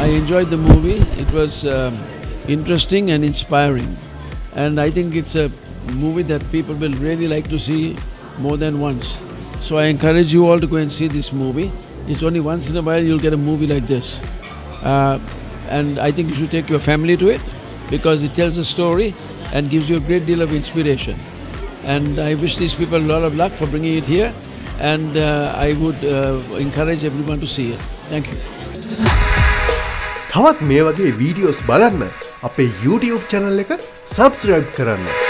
I enjoyed the movie. It was um, interesting and inspiring. And I think it's a movie that people will really like to see more than once. So I encourage you all to go and see this movie. It's only once in a while you'll get a movie like this. Uh, and I think you should take your family to it because it tells a story and gives you a great deal of inspiration. And I wish these people a lot of luck for bringing it here. And uh, I would uh, encourage everyone to see it. Thank you. තවත් මේ වගේ videos බලන්න අපේ YouTube channel එක subscribe කරන්න.